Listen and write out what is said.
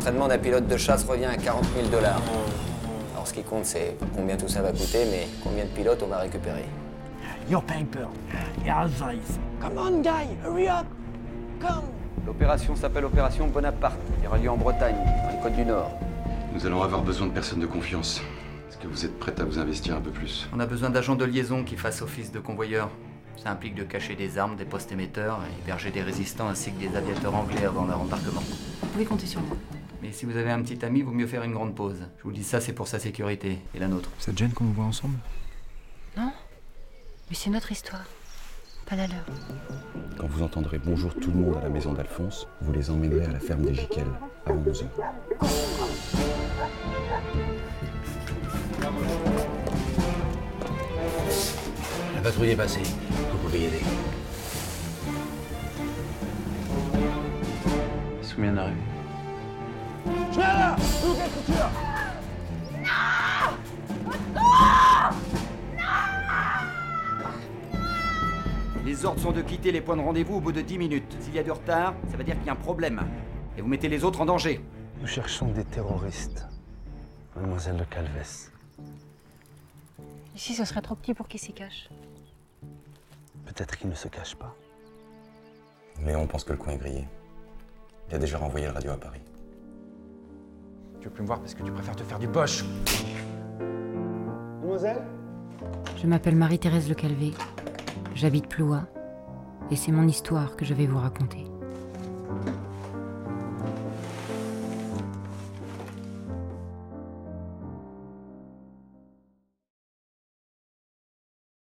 L'entraînement d'un pilote de chasse revient à 40 000 dollars. Alors ce qui compte, c'est combien tout ça va coûter, mais combien de pilotes on va récupérer. Your paper. Your advice. Come on, guy, hurry up. Come. L'opération s'appelle Opération Bonaparte. Il aura lieu en Bretagne, dans les côtes du Nord. Nous allons avoir besoin de personnes de confiance. Est-ce que vous êtes prête à vous investir un peu plus? On a besoin d'agents de liaison qui fassent office de convoyeurs. Ça implique de cacher des armes, des postes émetteurs, et héberger des résistants ainsi que des aviateurs anglais avant leur embarquement. Vous pouvez compter sur moi. Mais si vous avez un petit ami, vaut mieux faire une grande pause. Je vous dis ça, c'est pour sa sécurité et la nôtre. Ça te gêne qu'on nous voit ensemble? Non Mais c'est notre histoire. Pas la leur. Quand vous entendrez bonjour tout le monde à la maison d'Alphonse, vous les emmènerez à la ferme des Giquel à 11h. La patrouille est passée. Vous pouvez y aller. Souviens d'arriver. Les ordres sont de quitter les points de rendez-vous au bout de 10 minutes. S'il y a du retard, ça veut dire qu'il y a un problème. Et vous mettez les autres en danger. Nous cherchons des terroristes. Mademoiselle de Calves. Ici, ce serait trop petit pour qu'ils s'y cachent. Peut-être qu'il ne se cache pas. Mais on pense que le coin est grillé. Il a déjà renvoyé le radio à Paris. Tu veux plus me voir parce que tu préfères te faire du boche Mademoiselle Je m'appelle Marie-Thérèse Le Calvé. J'habite Ploua. Et c'est mon histoire que je vais vous raconter.